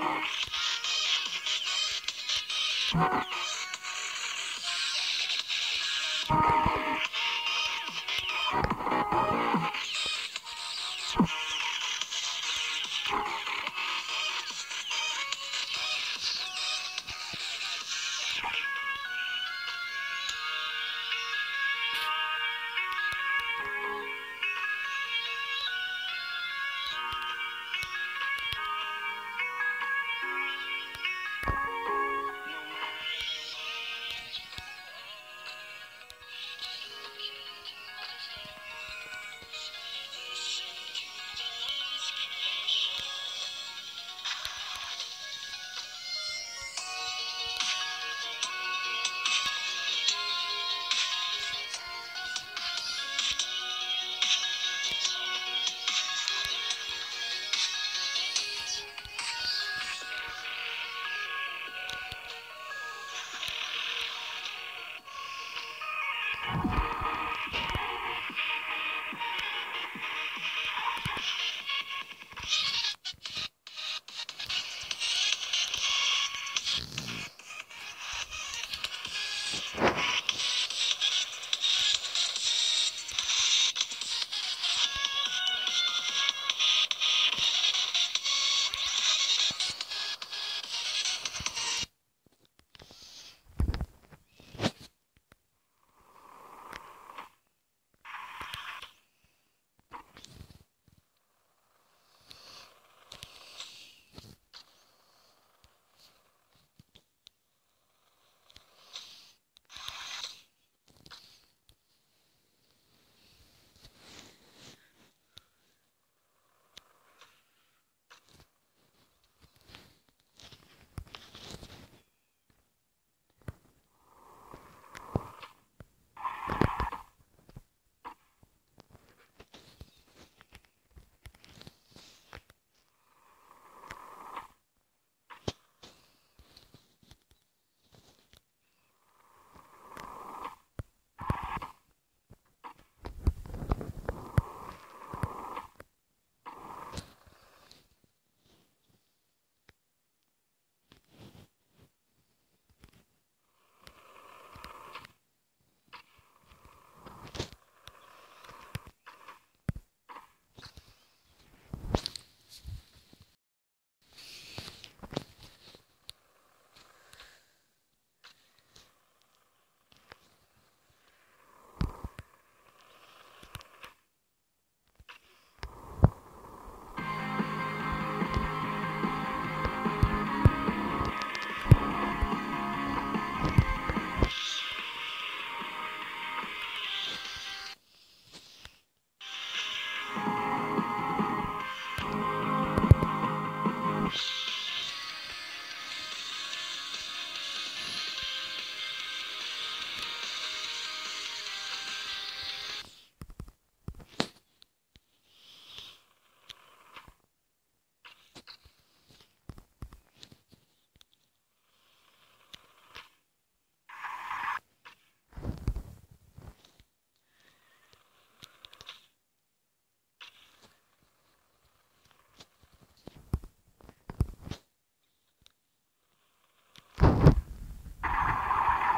No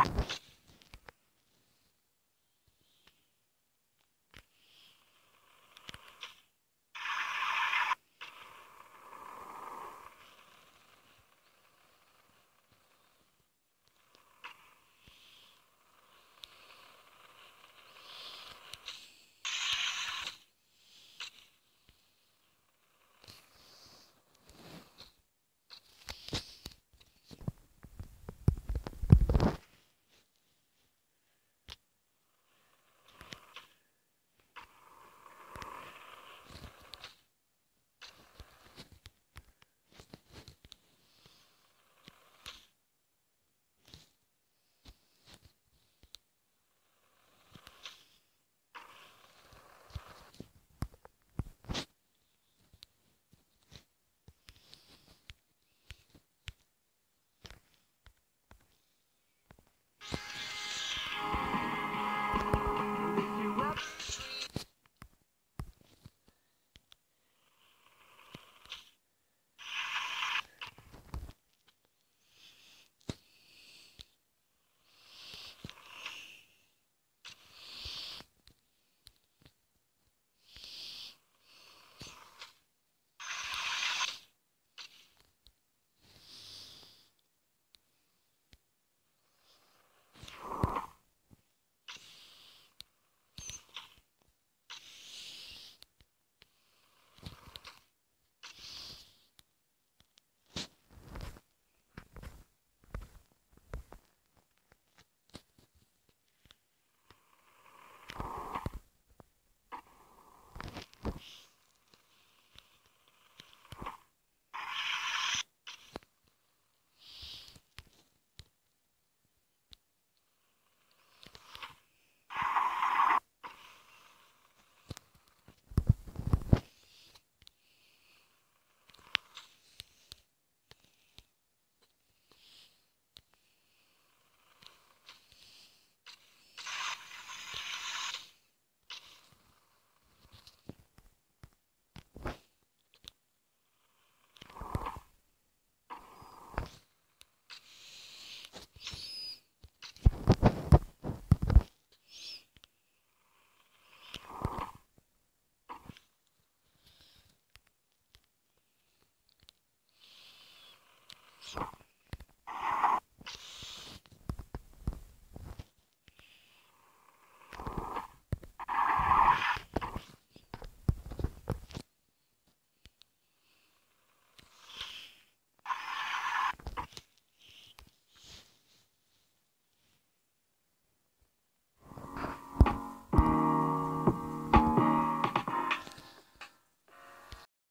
back.